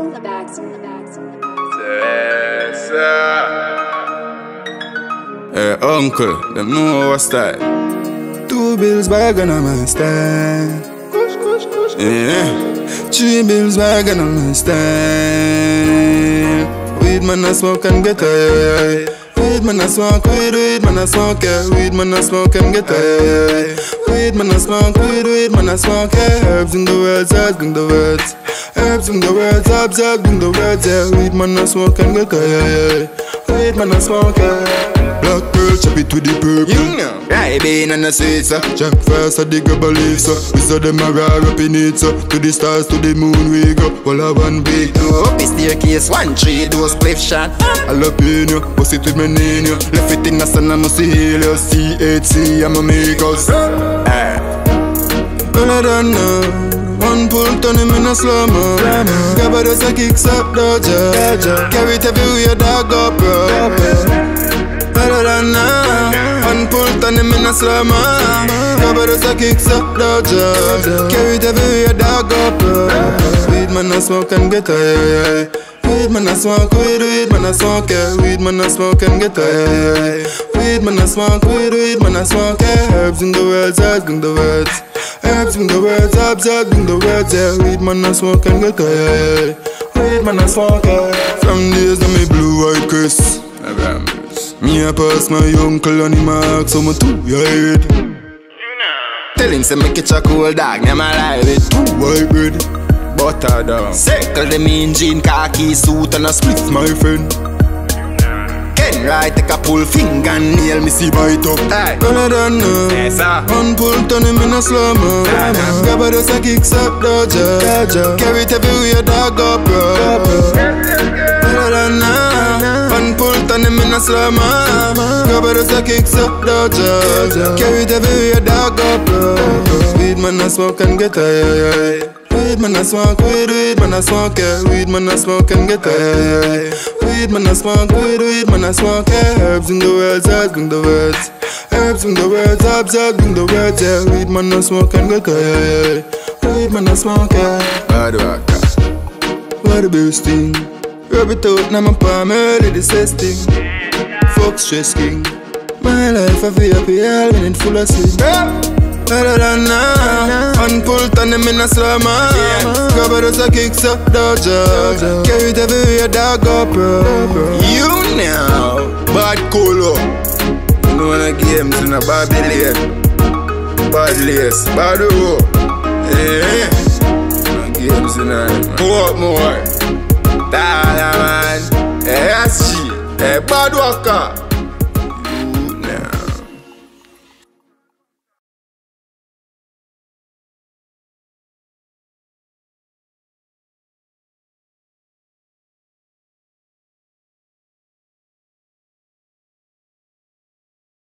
on the backs, on the backs, on the backs. Yes. Hey, uncle, them know what's that. Two bills bag on my stand. Yeah, three bills bag on my stand. Weed man I smoke and get high. Weed man I smoke, weed, weed man I smoke, yeah. Weed man I smoke and get high. Weed man I smoke, weed, weed man I smoke, yeah. Herbs in the words, herbs bring the words. Herbs bring the words, herbs bring the words, yeah. Weed man I smoke and get high. Weed man I smoke, yeah. Black pearl, chop it with the purple. You know, right bean and the sweet, so. Jack first, I dig up a leaf, so. We saw them a up in it, so. To the stars, to the moon, we go. All I one big Go up the staircase, one tree, those cliff shot. I love in you, bust it with my name, you. Left it in the sun, I must see heal you. C8C, I'm a make us. Eh. I don't know. One pull, turn him in a slow mo. Gabba does a kicks up, dodger. Carry it everywhere, dog up, bro. Better than now. One pull, turn him in a slow mo. Gabba does a kicks up, dodger. Carry it everywhere, dog up, bro. Weed man, I smoke and get high. Weed man, I smoke, weed, weed man, I smoke, yeah. Weed man, I smoke and get high. Weed man, I smoke, weed, weed man, I smoke, yeah. Herbs in the words, herbs in the words. Herbs in the words, herbs in the words, yeah. Weed man, I smoke and get high. Weed man, I smoke, yeah. From days that me blue white Chris. Me a pass my uncle and him a ask so me too yeah Tell him say make it a cool dog, me my life it. Two white bread, butter down. Circle the mean jean, khaki suit and a split. My friend, Right, take a pull finger nail me see bite up. Hey. gonna done now. Yes, sir. One pull, turn him in a slow mo. Does a kicks up, dodger. Carry it everywhere, dog up, bro. Better than now. One pull, turn him in a slow mo. Does a kicks up, dodger. Carry it everywhere, dog up, bro. Weed man, I smoke and get high. Weed man, I smoke, weed, weed man, I smoke, yeah. Weed man, I smoke and get high. Weed man, I smoke, weed, weed man, I smoke, yeah. Herbs in the words, herbs in the words. Herbs in the words, herbs, herbs in the words, yeah. Weed man, I smoke and get high. Weed man, I smoke, yeah. Hard work. What the best thing? Rub it out, now my palm early the thing. Fuck stress king. My life I feel happy, all when it full of sin. Better than now. One pull, turn him in a mo. Grab it a kicks up, dodger. Carry it everywhere, dog up, bro. You know, bad cool up. When I games in a Babylon. Bad lace, bad rope. Eh. No games in a More, more. Dala man. Eh, that's G. Eh, bad worker.